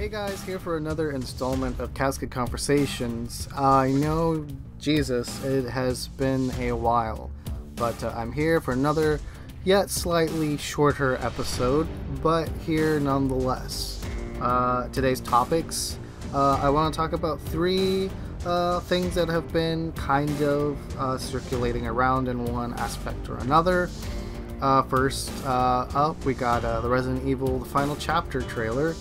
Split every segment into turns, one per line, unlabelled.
Hey guys, here for another installment of Casket Conversations. I know, Jesus, it has been a while, but uh, I'm here for another, yet slightly shorter episode, but here nonetheless. Uh, today's topics uh, I want to talk about three uh, things that have been kind of uh, circulating around in one aspect or another. Uh, first up, we got the Resident Evil the Final Chapter trailer.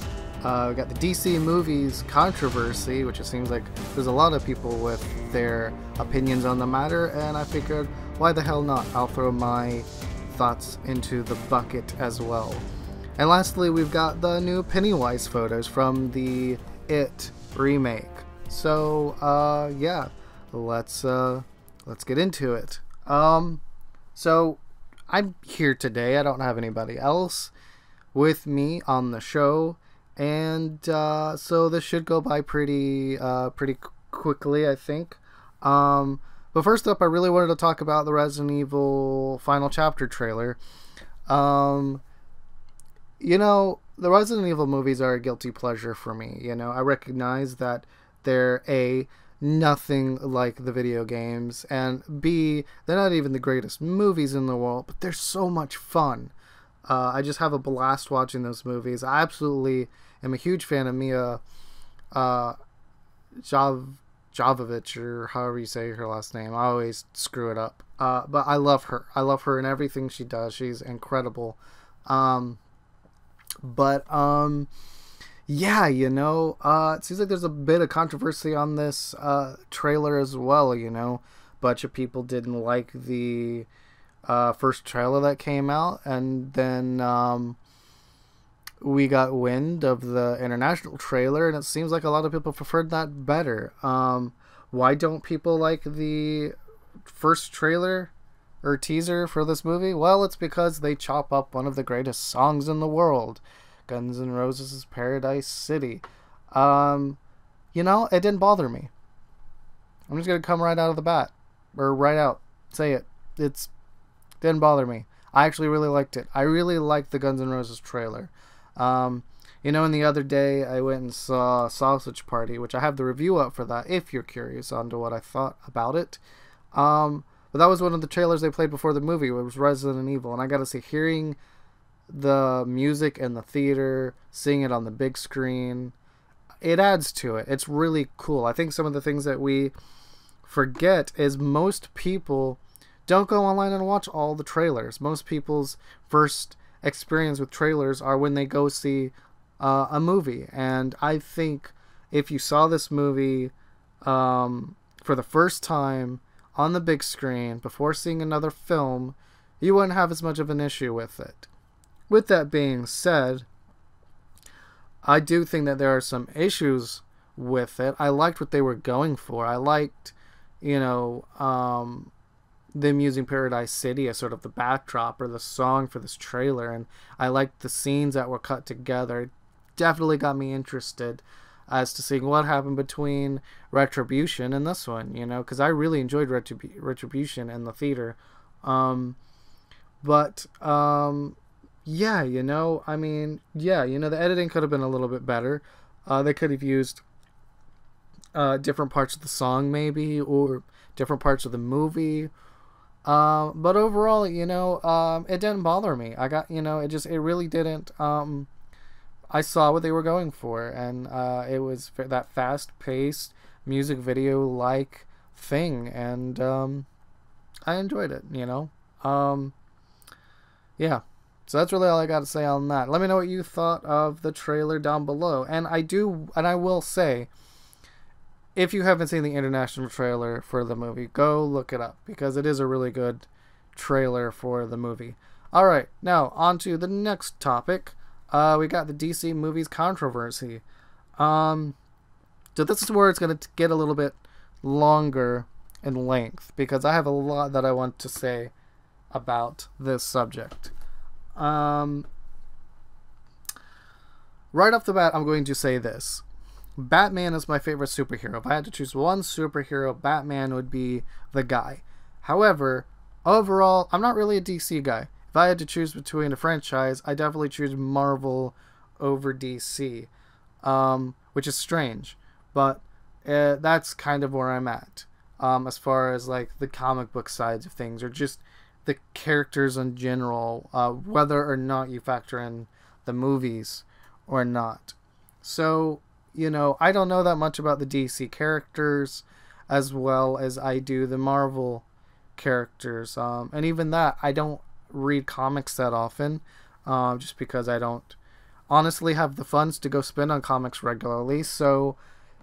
Uh, we got the DC movies controversy, which it seems like there's a lot of people with their opinions on the matter, and I figured, why the hell not? I'll throw my thoughts into the bucket as well. And lastly, we've got the new Pennywise photos from the It remake. So, uh, yeah, let's uh, let's get into it. Um, so I'm here today. I don't have anybody else with me on the show, and uh, so this should go by pretty uh, pretty quickly, I think. Um, but first up, I really wanted to talk about the Resident Evil Final Chapter trailer. Um, you know, the Resident Evil movies are a guilty pleasure for me. You know, I recognize that they're a nothing like the video games, and B, they're not even the greatest movies in the world, but they're so much fun. Uh, I just have a blast watching those movies. I absolutely am a huge fan of Mia uh, Jav- Javovich or however you say her last name. I always screw it up. Uh, but I love her. I love her and everything she does. She's incredible. Um, but um, yeah, you know, uh, it seems like there's a bit of controversy on this uh, trailer as well. You know, bunch of people didn't like the uh, first trailer that came out, and then um, we got wind of the international trailer, and it seems like a lot of people preferred that better. Um, why don't people like the first trailer or teaser for this movie? Well, it's because they chop up one of the greatest songs in the world, Guns N' Roses' Paradise City. Um, you know, it didn't bother me. I'm just gonna come right out of the bat, or right out, say it. It's didn't bother me. I actually really liked it. I really liked the Guns N' Roses trailer. Um, you know, and the other day I went and saw Sausage Party, which I have the review up for that if you're curious on to what I thought about it. Um, but that was one of the trailers they played before the movie. It was Resident Evil, and I got to see hearing the music in the theater, seeing it on the big screen. It adds to it. It's really cool. I think some of the things that we forget is most people don't go online and watch all the trailers. Most people's first experience with trailers are when they go see uh, a movie, and I think if you saw this movie um, for the first time on the big screen before seeing another film, you wouldn't have as much of an issue with it. With that being said, I do think that there are some issues with it. I liked what they were going for. I liked, you know, um, them using Paradise City as sort of the backdrop or the song for this trailer, and I liked the scenes that were cut together. It definitely got me interested as to seeing what happened between Retribution and this one, you know, because I really enjoyed Retrib- Retribution in the theater. Um, but um, yeah, you know, I mean, yeah, you know, the editing could have been a little bit better. Uh, they could have used uh, different parts of the song, maybe, or different parts of the movie. Uh, but overall, you know, um, it didn't bother me. I got, you know, it just, it really didn't. Um, I saw what they were going for, and uh, it was that fast-paced music video-like thing, and um, I enjoyed it. You know, um, yeah. So that's really all I got to say on that. Let me know what you thought of the trailer down below, and I do, and I will say, if you haven't seen the international trailer for the movie, go look it up because it is a really good trailer for the movie. All right, now on to the next topic uh, we got the DC movies controversy. Um, so this is where it's going to get a little bit longer in length because I have a lot that I want to say about this subject. Um, right off the bat, I'm going to say this. Batman is my favorite superhero. If I had to choose one superhero, Batman would be the guy. However, overall, I'm not really a DC guy. If I had to choose between a franchise, I definitely choose Marvel over DC. um, which is strange, but uh, that's kind of where I'm at um, as far as like the comic book sides of things, or just the characters in general, uh, whether or not you factor in the movies or not. So, you know, I don't know that much about the DC characters as well as I do the Marvel characters. Um, and even that, I don't read comics that often, uh, just because I don't honestly have the funds to go spend on comics regularly. So,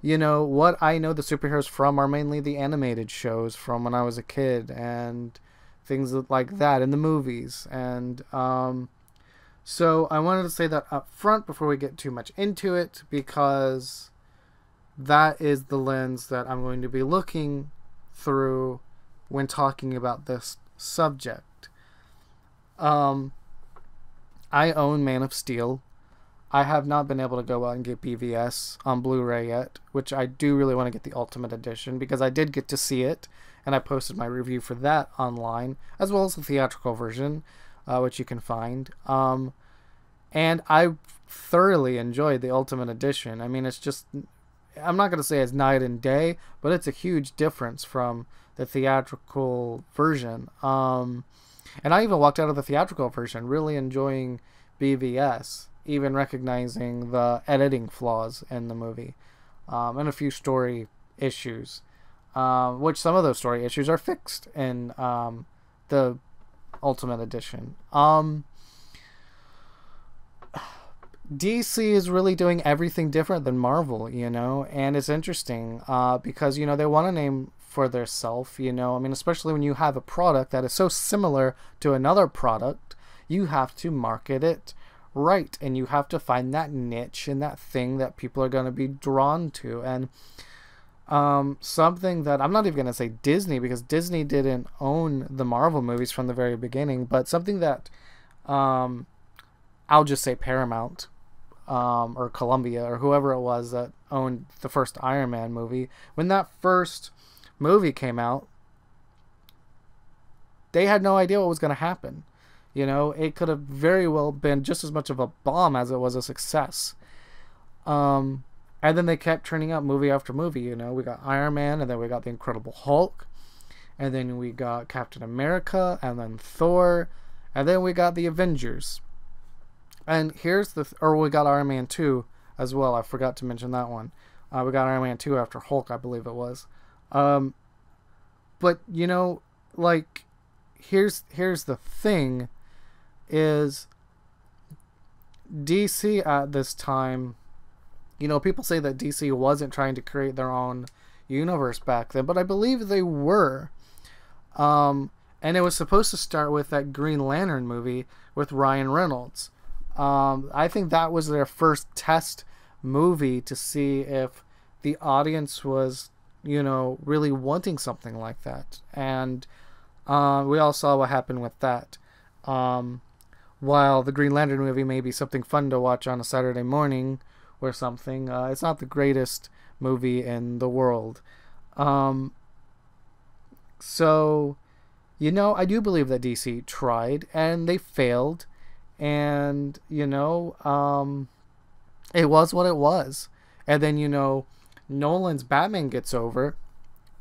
you know, what I know the superheroes from are mainly the animated shows from when I was a kid and things like that in the movies. And um, so I wanted to say that up front before we get too much into it because that is the lens that I'm going to be looking through when talking about this subject. Um, I own Man of Steel. I have not been able to go out and get BVS on Blu-ray yet, which I do really want to get the Ultimate Edition because I did get to see it, and I posted my review for that online, as well as the theatrical version, uh, which you can find. Um, and I thoroughly enjoyed the Ultimate Edition. I mean, it's just I'm not going to say it's night and day, but it's a huge difference from the theatrical version. Um, and I even walked out of the theatrical version really enjoying BVS, even recognizing the editing flaws in the movie um, and a few story issues, um, which some of those story issues are fixed in um, the Ultimate Edition. Um, DC is really doing everything different than Marvel, you know, and it's interesting uh, because you know they want to name for their self, you know. I mean, especially when you have a product that is so similar to another product, you have to market it right, and you have to find that niche and that thing that people are going to be drawn to, and um, something that I'm not even going to say Disney because Disney didn't own the Marvel movies from the very beginning, but something that um, I'll just say Paramount um, or Columbia or whoever it was that owned the first Iron Man movie, when that first movie came out, they had no idea what was going to happen. You know, it could have very well been just as much of a bomb as it was a success. Um, and then they kept turning out movie after movie. You know, we got Iron Man, and then we got the Incredible Hulk, and then we got Captain America, and then Thor, and then we got the Avengers. And here's the, th- or we got Iron Man 2 as well. I forgot to mention that one. Uh, we got Iron Man 2 after Hulk, I believe it was. Um, but, you know, like, here's, here's the thing is DC at this time, you know, people say that DC wasn't trying to create their own universe back then, but I believe they were. Um, and it was supposed to start with that Green Lantern movie with Ryan Reynolds. Um, I think that was their first test movie to see if the audience was, you know, really wanting something like that. And uh, we all saw what happened with that. Um, while the Green Lantern movie may be something fun to watch on a Saturday morning or something, uh, it's not the greatest movie in the world. Um, so, you know, I do believe that DC tried and they failed. And you know um, it was what it was. And then you know nolan's batman gets over.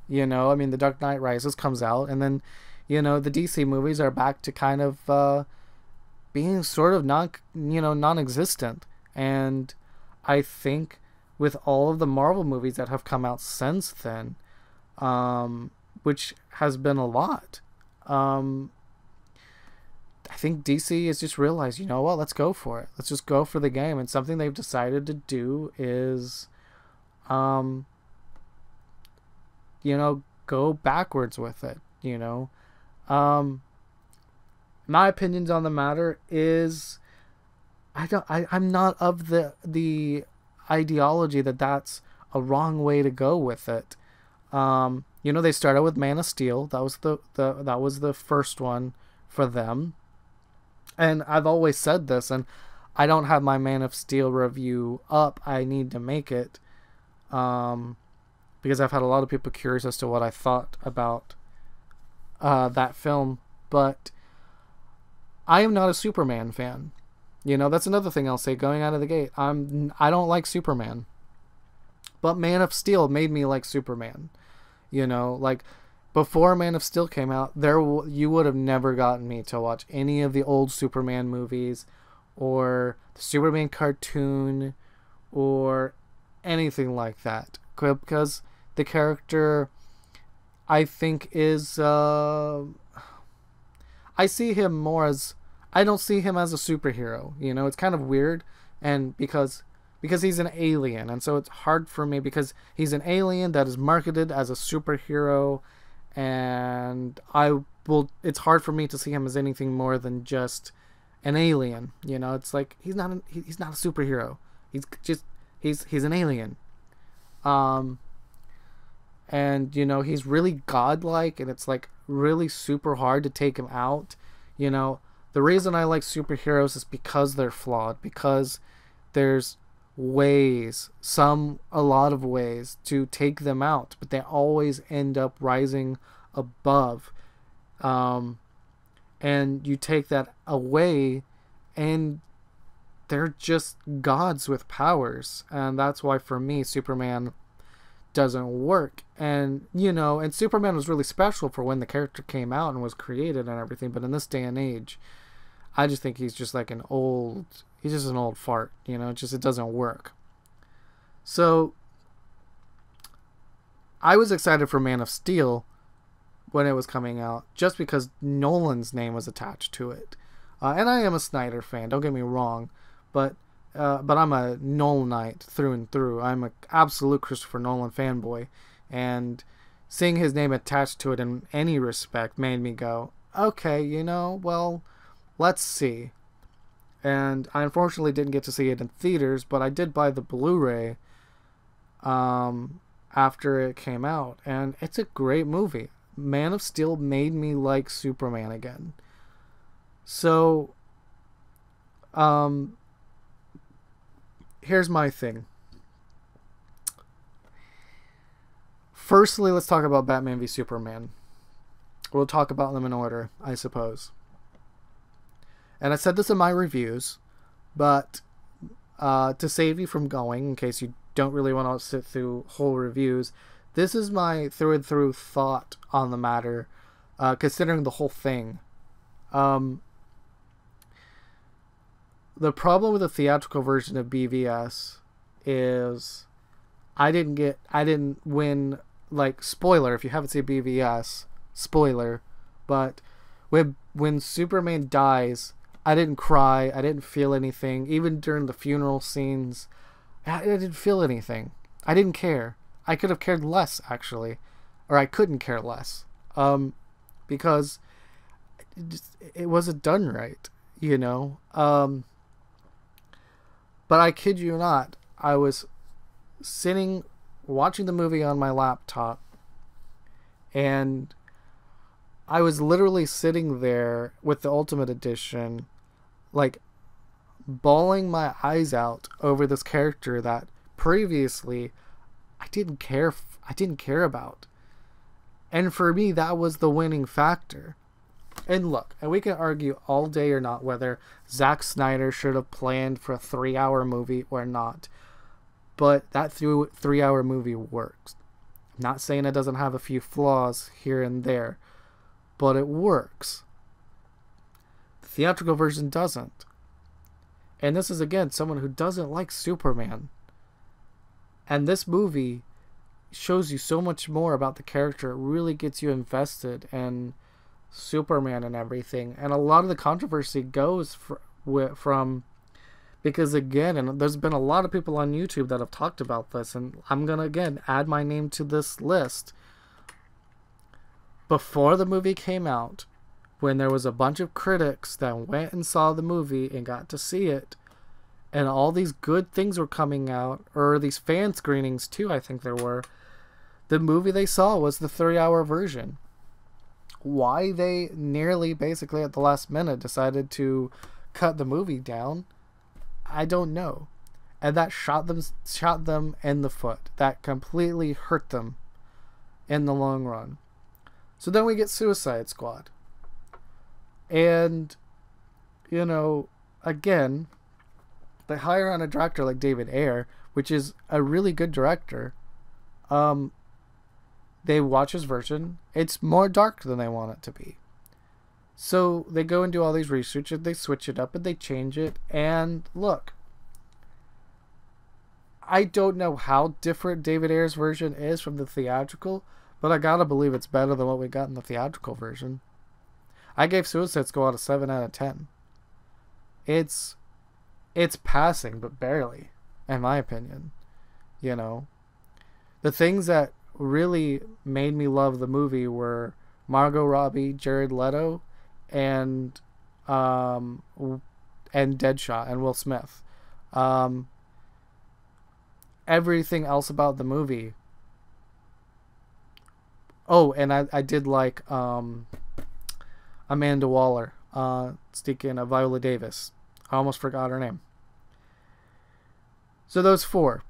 You know i mean the dark knight rises comes out. And then you know the dc movies are back to kind of uh, being sort of non you know non-existent. And i think with all of the marvel movies that have come out since then um, which has been a lot um, I think DC has just realized, you know what, let's go for it. Let's just go for the game. And something they've decided to do is, um, you know, go backwards with it. You know, um, my opinions on the matter is, I don't, I, I'm not of the the ideology that that's a wrong way to go with it. Um, you know, they started with Man of Steel. That was the, the that was the first one for them and I've always said this, and I don't have my Man of Steel review up. I need to make it, um, because I've had a lot of people curious as to what I thought about uh, that film. But I am not a Superman fan. You know, that's another thing I'll say going out of the gate. I'm I don't like Superman. But Man of Steel made me like Superman. You know, like before Man of Steel came out, there you would have never gotten me to watch any of the old Superman movies or the Superman cartoon or anything like that because the character I think is uh I see him more as I don't see him as a superhero. You know, it's kind of weird, and because because he's an alien, and so it's hard for me because he's an alien that is marketed as a superhero, and I will. It's hard for me to see him as anything more than just an alien. You know, it's like he's not a, he's not a superhero. He's just he's he's an alien. Um. And you know he's really godlike, and it's like really super hard to take him out. You know, the reason I like superheroes is because they're flawed, because there's ways, some, a lot of ways to take them out, but they always end up rising above. Um, and you take that away, and they're just gods with powers. And that's why, for me, Superman doesn't work. And, you know, and Superman was really special for when the character came out and was created and everything, but in this day and age, I just think he's just like an old he's just an old fart, you know, just it doesn't work. So I was excited for Man of Steel when it was coming out just because Nolan's name was attached to it. Uh, and I am a Snyder fan, don't get me wrong, but uh, but I'm a Nolanite through and through. I'm an absolute Christopher Nolan fanboy, and seeing his name attached to it in any respect made me go, okay, you know, well, let's see. And I unfortunately didn't get to see it in theaters, but I did buy the Blu-ray um, after it came out, and it's a great movie. Man of Steel made me like Superman again. So, um, here's my thing. Firstly, let's talk about Batman v Superman. We'll talk about them in order, I suppose and I said this in my reviews, but uh, to save you from going, in case you don't really want to sit through whole reviews, this is my through and through thought on the matter, uh, considering the whole thing. Um, the problem with the theatrical version of BVS is I didn't get I didn't win like spoiler if you haven't seen BVS spoiler but when when Superman dies I didn't cry. I didn't feel anything. Even during the funeral scenes, I, didn't feel anything. I didn't care. I could have cared less, actually. Or I couldn't care less. Um, because it, just, it wasn't done right, you know? Um, but I kid you not, I was sitting watching the movie on my laptop and I was literally sitting there with the Ultimate Edition like bawling my eyes out over this character that previously I didn't care f- I didn't care about. And for me that was the winning factor. And look, and we can argue all day or not whether Zack Snyder should have planned for a 3-hour movie or not. But that 3-hour movie works. I'm not saying it doesn't have a few flaws here and there, but it works theatrical version doesn't. And this is again someone who doesn't like Superman. And this movie shows you so much more about the character. It really gets you invested in Superman and everything. And a lot of the controversy goes fr- from because again, and there's been a lot of people on YouTube that have talked about this, and I'm gonna again add my name to this list. Before the movie came out, when there was a bunch of critics that went and saw the movie and got to see it and all these good things were coming out or these fan screenings too i think there were the movie they saw was the three hour version. Why they nearly basically at the last minute decided to cut the movie down i don't know. And that shot them shot them in the foot. That completely hurt them in the long run. So then we get suicide squad and, you know, again, they hire on a director like David Ayer, which is a really good director. Um, they watch his version. It's more dark than they want it to be. So they go and do all these research and they switch it up and they change it. And look, I don't know how different David Ayer's version is from the theatrical, but I gotta believe it's better than what we got in the theatrical version. I gave Suicide Squad a 7 out of 10. It's it's passing, but barely, in my opinion. You know, the things that really made me love the movie were Margot Robbie, Jared Leto, and um, and Deadshot and Will Smith. Um, everything else about the movie. Oh, and I, I did like um, Amanda Waller, uh, speaking of Viola Davis. I almost forgot her name. So those four.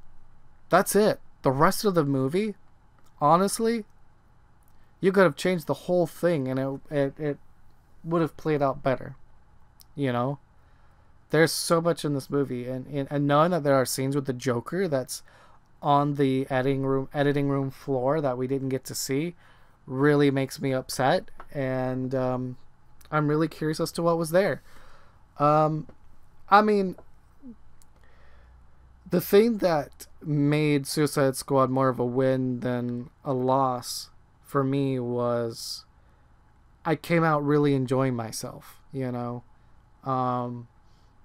That's it. The rest of the movie, honestly, you could have changed the whole thing and it it, it would have played out better. You know? There's so much in this movie and, and, and knowing that there are scenes with the Joker that's on the editing room editing room floor that we didn't get to see really makes me upset and um, I'm really curious as to what was there. Um, I mean, the thing that made Suicide Squad more of a win than a loss for me was I came out really enjoying myself, you know. Um,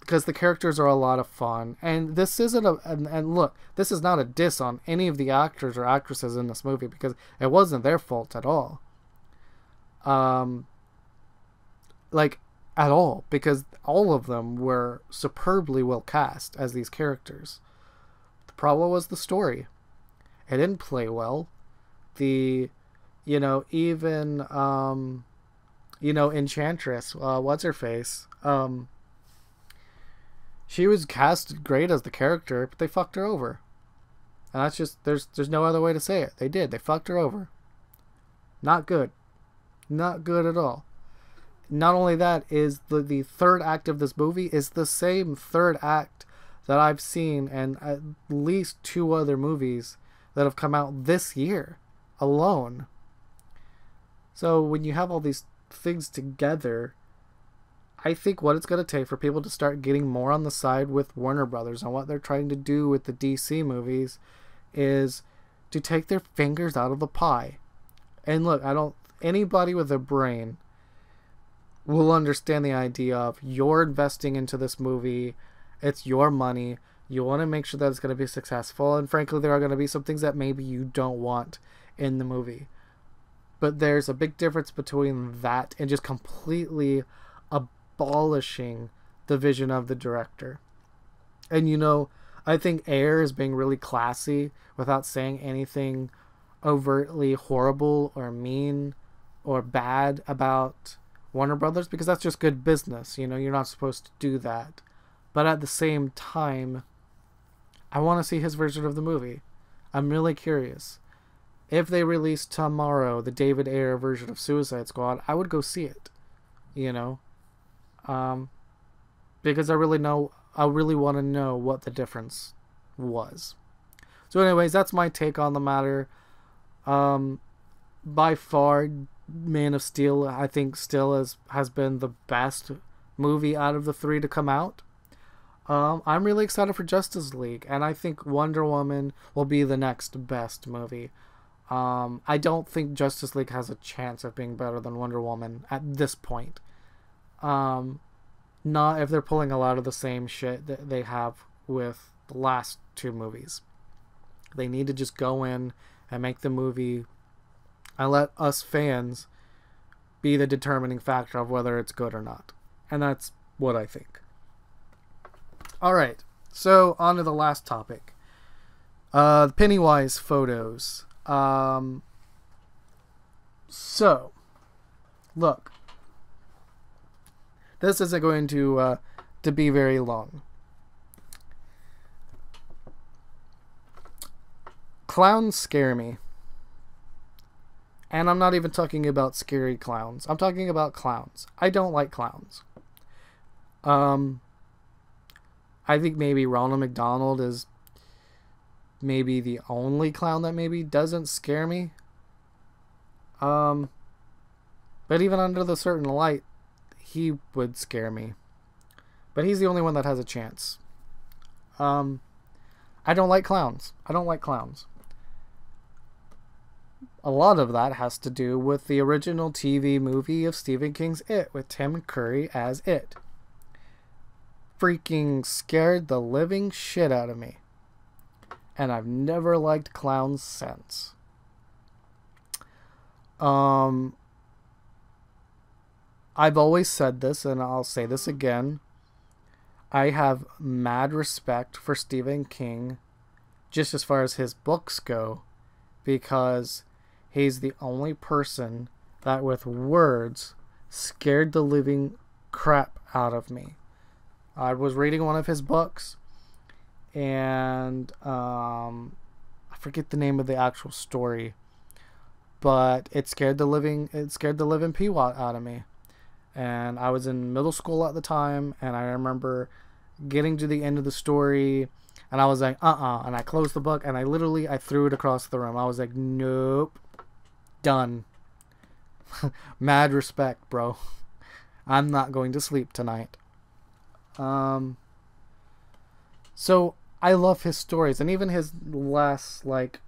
because the characters are a lot of fun. And this isn't a and, and look, this is not a diss on any of the actors or actresses in this movie because it wasn't their fault at all. Um like at all because all of them were superbly well cast as these characters. The problem was the story. It didn't play well. The, you know, even, um, you know, Enchantress, uh, what's her face? Um, she was cast great as the character, but they fucked her over. And that's just there's there's no other way to say it. They did. They fucked her over. Not good. Not good at all not only that is the the third act of this movie is the same third act that I've seen and at least two other movies that have come out this year alone. So when you have all these things together, I think what it's going to take for people to start getting more on the side with Warner Brothers and what they're trying to do with the DC movies is to take their fingers out of the pie. And look, I don't anybody with a brain will understand the idea of you're investing into this movie, it's your money. You want to make sure that it's going to be successful, and frankly, there are going to be some things that maybe you don't want in the movie. But there's a big difference between that and just completely abolishing the vision of the director. And you know, I think Ayer is being really classy without saying anything overtly horrible or mean or bad about Warner Brothers because that's just good business. You know, you're not supposed to do that. But at the same time, I want to see his version of the movie. I'm really curious. If they release tomorrow the David Ayer version of Suicide Squad, I would go see it. You know, um, because I really know, I really want to know what the difference was. So, anyways, that's my take on the matter. Um, by far, Man of Steel, I think, still has has been the best movie out of the three to come out. Um, I'm really excited for Justice League, and I think Wonder Woman will be the next best movie. Um, I don't think Justice League has a chance of being better than Wonder Woman at this point. Um, not if they're pulling a lot of the same shit that they have with the last two movies. They need to just go in and make the movie I let us fans be the determining factor of whether it's good or not. And that's what I think. All right. So, on to the last topic. Uh, Pennywise photos. Um, so, look. This isn't going to uh, to be very long. Clowns scare me. And I'm not even talking about scary clowns. I'm talking about clowns. I don't like clowns. Um, I think maybe Ronald McDonald is maybe the only clown that maybe doesn't scare me. Um, but even under the certain light, he would scare me. But he's the only one that has a chance. Um, I don't like clowns. I don't like clowns. A lot of that has to do with the original TV movie of Stephen King's It with Tim Curry as It. Freaking scared the living shit out of me. And I've never liked clowns since. Um, I've always said this, and I'll say this again. I have mad respect for Stephen King, just as far as his books go, because he's the only person that, with words, scared the living crap out of me. I was reading one of his books, and um, I forget the name of the actual story, but it scared the living it scared the living peewat out of me and I was in middle school at the time, and I remember getting to the end of the story, and I was like, uh-uh, and I closed the book, and I literally, I threw it across the room. I was like, nope, done. Mad respect, bro. I'm not going to sleep tonight. Um, so I love his stories, and even his less, like,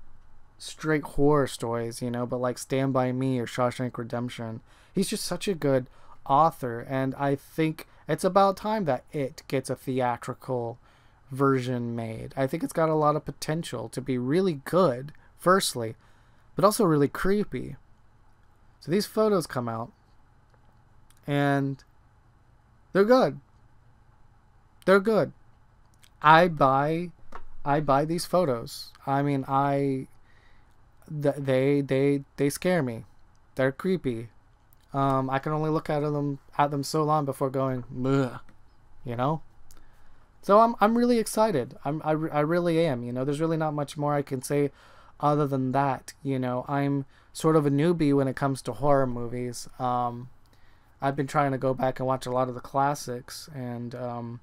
straight horror stories, you know, but like Stand By Me or Shawshank Redemption. He's just such a good author, and I think it's about time that it gets a theatrical version made. I think it's got a lot of potential to be really good, firstly, but also really creepy. So these photos come out, and they're good. They're good. I buy, I buy these photos. I mean, I, they they they scare me. They're creepy. Um, I can only look at them at them so long before going, you know. So I'm I'm really excited. I'm I, I really am. You know, there's really not much more I can say other than that. You know, I'm sort of a newbie when it comes to horror movies. Um, I've been trying to go back and watch a lot of the classics, and um,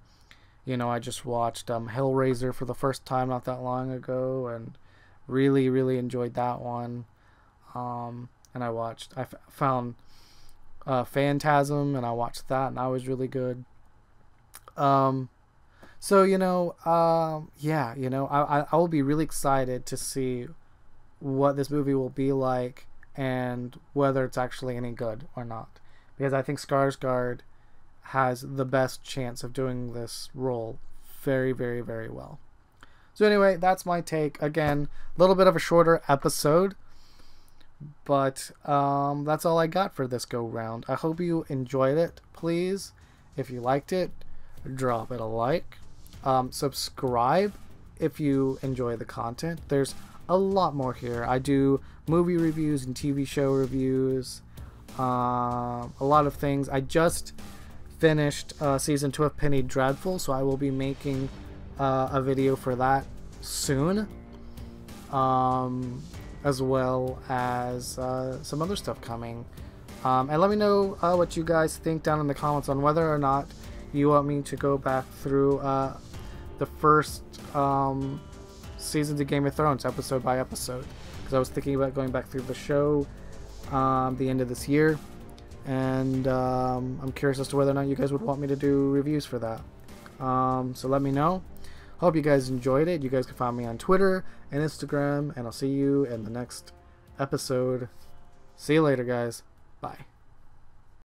you know, I just watched um, Hellraiser for the first time not that long ago, and really really enjoyed that one. Um, and I watched I found uh, Phantasm, and I watched that, and that was really good. Um, so you know, uh, yeah, you know, I, I I will be really excited to see what this movie will be like and whether it's actually any good or not, because I think Skarsgård has the best chance of doing this role very, very, very well. So anyway, that's my take. Again, a little bit of a shorter episode. But um, that's all I got for this go round. I hope you enjoyed it. Please, if you liked it, drop it a like. Um, subscribe if you enjoy the content. There's a lot more here. I do movie reviews and TV show reviews. Uh, a lot of things. I just finished uh, season two of Penny Dreadful, so I will be making uh, a video for that soon. Um, as well as uh, some other stuff coming. Um, and let me know uh, what you guys think down in the comments on whether or not you want me to go back through uh, the first um, seasons of Game of Thrones, episode by episode. Because I was thinking about going back through the show um, the end of this year. And um, I'm curious as to whether or not you guys would want me to do reviews for that. Um, so let me know. Hope you guys enjoyed it. You guys can find me on Twitter and Instagram, and I'll see you in the next episode. See you later, guys. Bye.